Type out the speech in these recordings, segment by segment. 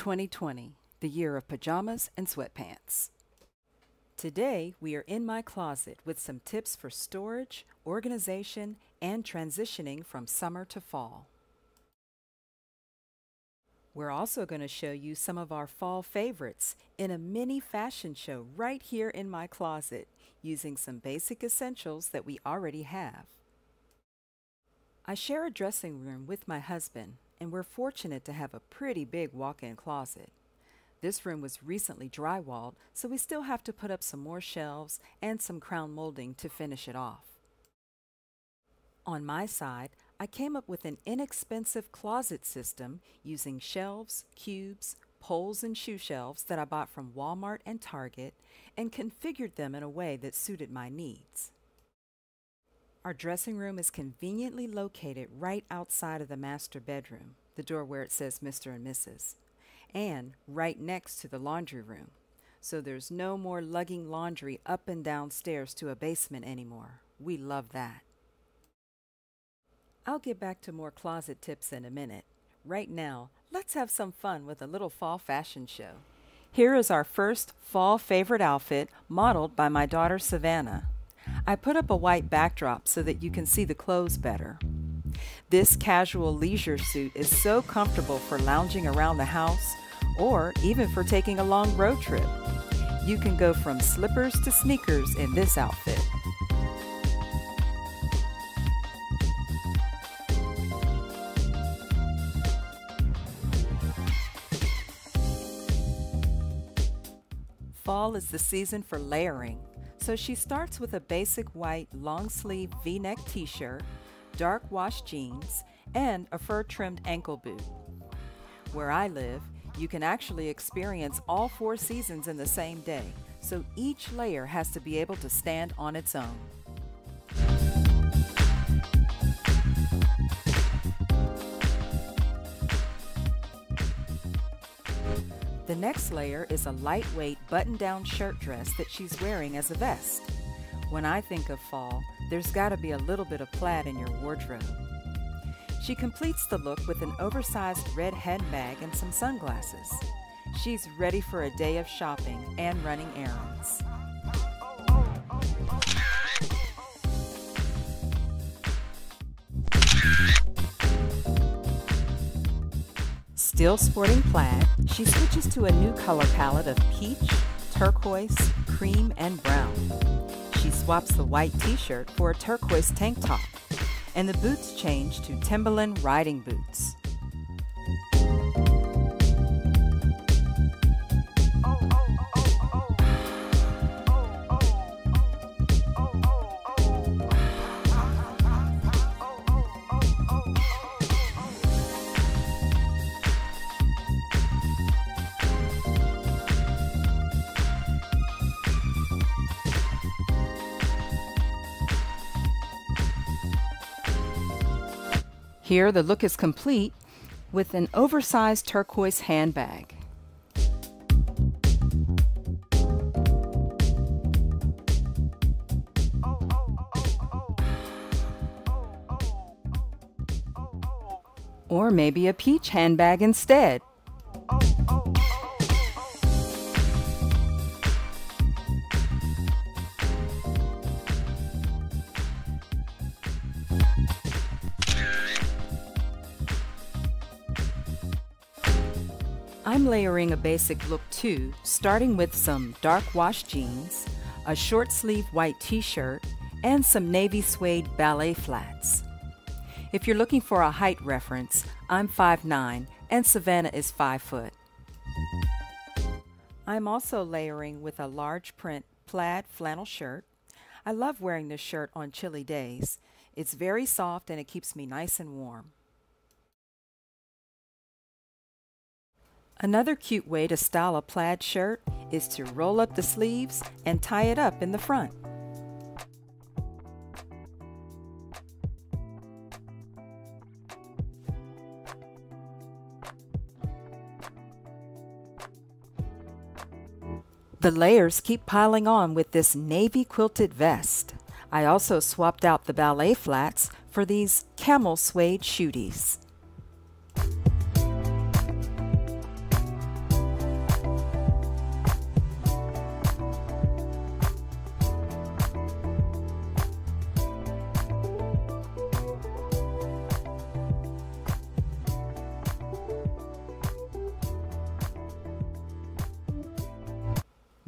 2020, the year of pajamas and sweatpants. Today, we are in my closet with some tips for storage, organization, and transitioning from summer to fall. We're also going to show you some of our fall favorites in a mini fashion show right here in my closet using some basic essentials that we already have. I share a dressing room with my husband and we're fortunate to have a pretty big walk-in closet. This room was recently drywalled, so we still have to put up some more shelves and some crown molding to finish it off. On my side, I came up with an inexpensive closet system using shelves, cubes, poles, and shoe shelves that I bought from Walmart and Target and configured them in a way that suited my needs. Our dressing room is conveniently located right outside of the master bedroom, the door where it says Mr. and Mrs., and right next to the laundry room. So there's no more lugging laundry up and down stairs to a basement anymore. We love that. I'll get back to more closet tips in a minute. Right now, let's have some fun with a little fall fashion show. Here is our first fall favorite outfit modeled by my daughter Savannah. I put up a white backdrop so that you can see the clothes better. This casual leisure suit is so comfortable for lounging around the house or even for taking a long road trip. You can go from slippers to sneakers in this outfit. Fall is the season for layering. So she starts with a basic white long sleeve v neck t shirt, dark wash jeans, and a fur trimmed ankle boot. Where I live, you can actually experience all four seasons in the same day, so each layer has to be able to stand on its own. Next layer is a lightweight button-down shirt dress that she's wearing as a vest. When I think of fall, there's gotta be a little bit of plaid in your wardrobe. She completes the look with an oversized red handbag and some sunglasses. She's ready for a day of shopping and running errands. Still sporting plaid, she switches to a new color palette of peach, turquoise, cream, and brown. She swaps the white t-shirt for a turquoise tank top, and the boots change to Timberland riding boots. Here, the look is complete with an oversized turquoise handbag. Or maybe a peach handbag instead. I'm layering a basic look too, starting with some dark wash jeans, a short sleeve white t-shirt, and some navy suede ballet flats. If you're looking for a height reference, I'm 5'9 and Savannah is 5 foot. I'm also layering with a large print plaid flannel shirt. I love wearing this shirt on chilly days. It's very soft and it keeps me nice and warm. Another cute way to style a plaid shirt is to roll up the sleeves and tie it up in the front. The layers keep piling on with this navy quilted vest. I also swapped out the ballet flats for these camel suede shooties.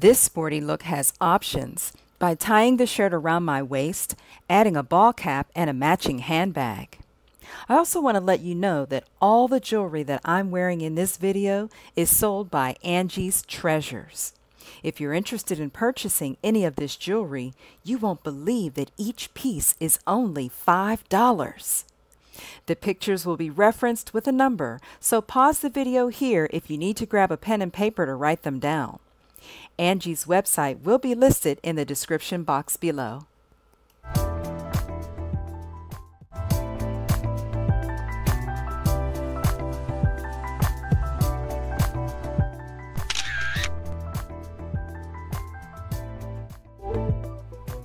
This sporty look has options by tying the shirt around my waist, adding a ball cap, and a matching handbag. I also want to let you know that all the jewelry that I'm wearing in this video is sold by Angie's Treasures. If you're interested in purchasing any of this jewelry, you won't believe that each piece is only $5. The pictures will be referenced with a number, so pause the video here if you need to grab a pen and paper to write them down. Angie's website will be listed in the description box below.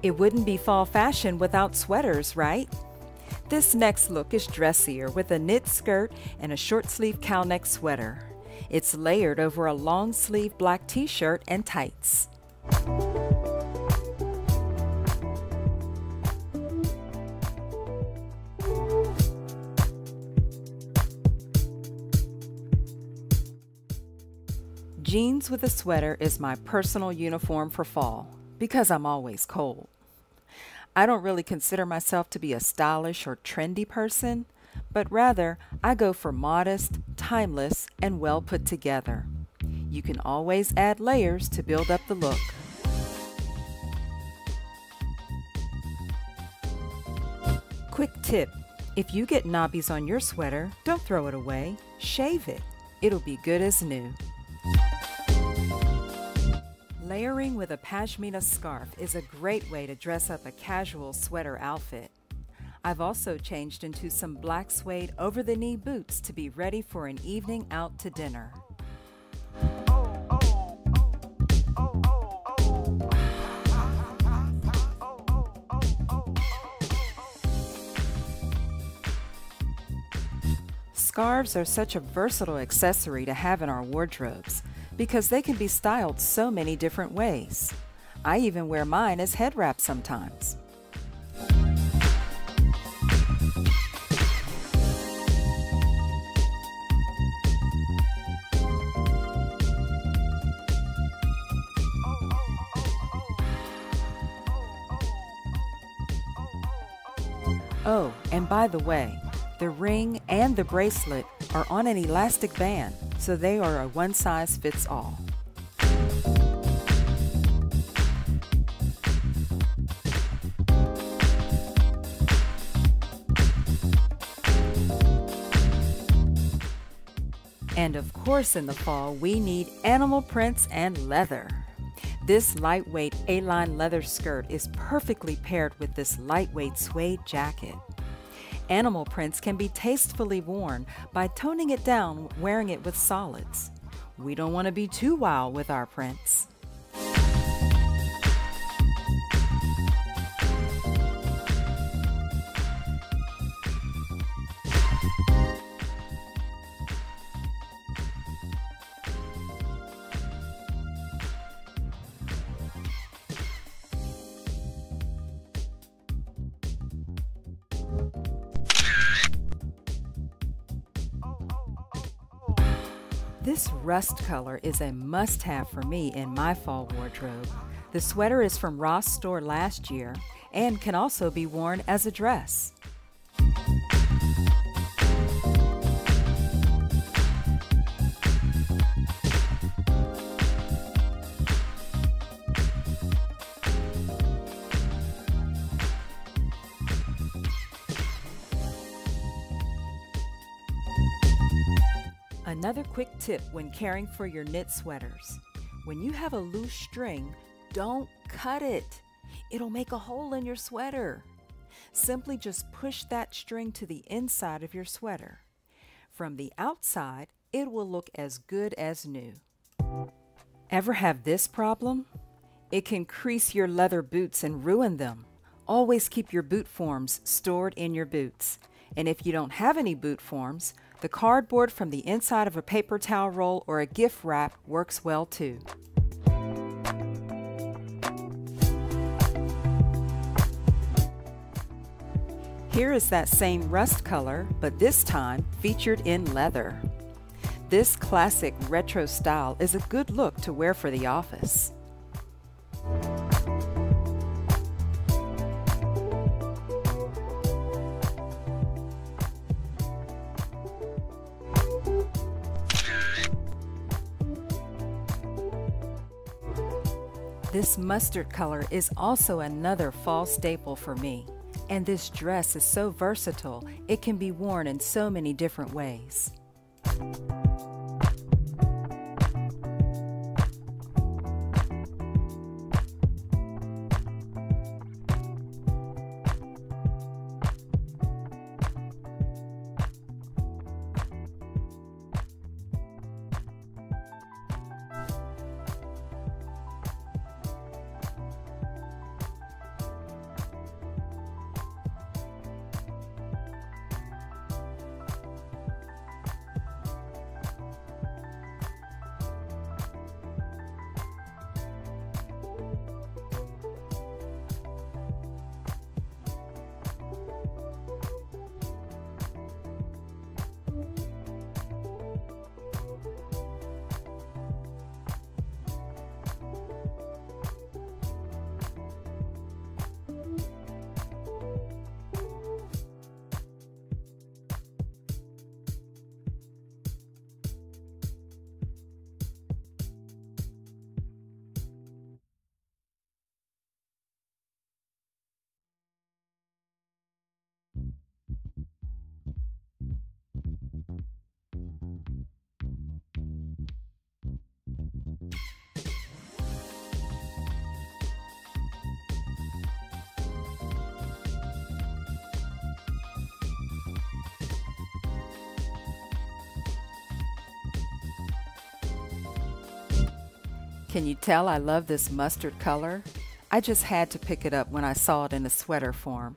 It wouldn't be fall fashion without sweaters, right? This next look is dressier with a knit skirt and a short sleeve cowl neck sweater. It's layered over a long sleeve black t-shirt and tights. Jeans with a sweater is my personal uniform for fall because I'm always cold. I don't really consider myself to be a stylish or trendy person, but rather I go for modest, timeless, and well put together. You can always add layers to build up the look. Quick tip, if you get knobbies on your sweater, don't throw it away, shave it. It'll be good as new. Layering with a pashmina scarf is a great way to dress up a casual sweater outfit. I've also changed into some black suede over the knee boots to be ready for an evening out to dinner. Scarves are such a versatile accessory to have in our wardrobes because they can be styled so many different ways. I even wear mine as head wrap sometimes. By the way, the ring and the bracelet are on an elastic band, so they are a one size fits all. And of course, in the fall, we need animal prints and leather. This lightweight A-line leather skirt is perfectly paired with this lightweight suede jacket. Animal prints can be tastefully worn by toning it down wearing it with solids. We don't want to be too wild with our prints. This rust color is a must have for me in my fall wardrobe. The sweater is from Ross store last year and can also be worn as a dress. Another quick tip when caring for your knit sweaters. When you have a loose string, don't cut it. It'll make a hole in your sweater. Simply just push that string to the inside of your sweater. From the outside, it will look as good as new. Ever have this problem? It can crease your leather boots and ruin them. Always keep your boot forms stored in your boots. And if you don't have any boot forms, the cardboard from the inside of a paper towel roll or a gift wrap works well too. Here is that same rust color, but this time featured in leather. This classic retro style is a good look to wear for the office. This mustard color is also another fall staple for me. And this dress is so versatile, it can be worn in so many different ways. Can you tell I love this mustard color? I just had to pick it up when I saw it in a sweater form.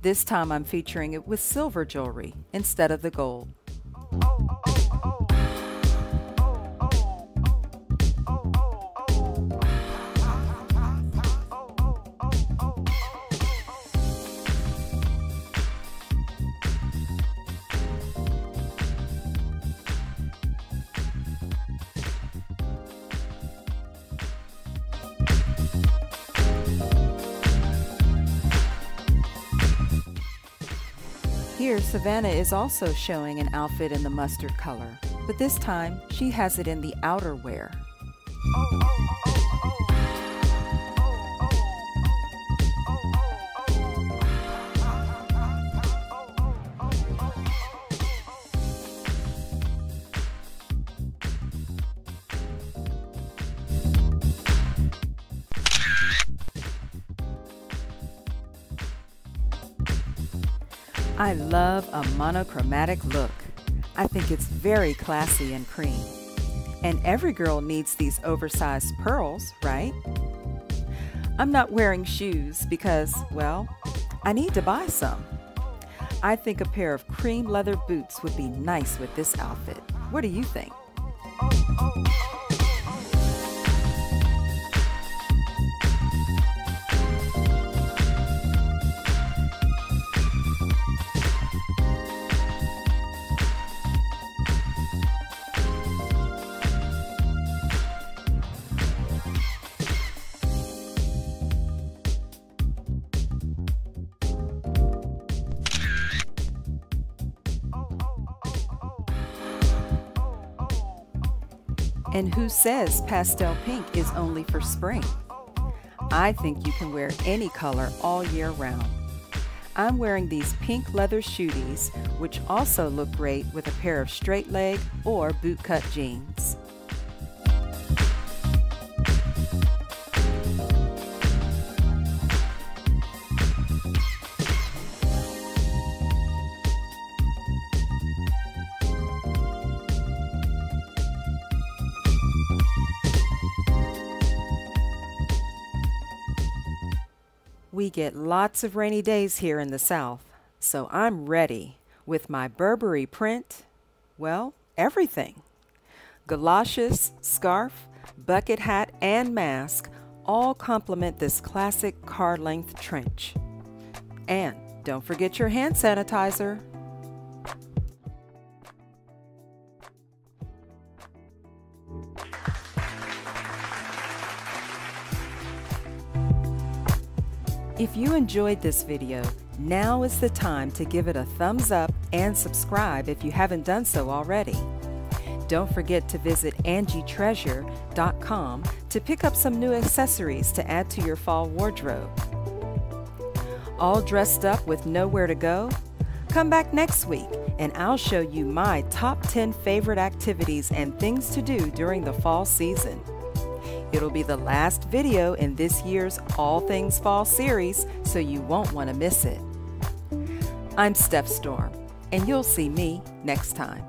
This time I'm featuring it with silver jewelry instead of the gold. Oh, oh, Here, Savannah is also showing an outfit in the mustard color, but this time she has it in the outerwear. Oh, oh, oh. I love a monochromatic look. I think it's very classy and cream. And every girl needs these oversized pearls, right? I'm not wearing shoes because, well, I need to buy some. I think a pair of cream leather boots would be nice with this outfit. What do you think? And who says pastel pink is only for spring? I think you can wear any color all year round. I'm wearing these pink leather shooties, which also look great with a pair of straight leg or bootcut jeans. We get lots of rainy days here in the South, so I'm ready with my Burberry print, well, everything. Galoshes, scarf, bucket hat, and mask all complement this classic car length trench. And don't forget your hand sanitizer. If you enjoyed this video, now is the time to give it a thumbs up and subscribe if you haven't done so already. Don't forget to visit angietreasure.com to pick up some new accessories to add to your fall wardrobe. All dressed up with nowhere to go? Come back next week and I'll show you my top 10 favorite activities and things to do during the fall season. It'll be the last video in this year's All Things Fall series, so you won't want to miss it. I'm Steph Storm, and you'll see me next time.